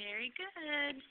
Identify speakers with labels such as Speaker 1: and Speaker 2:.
Speaker 1: very good.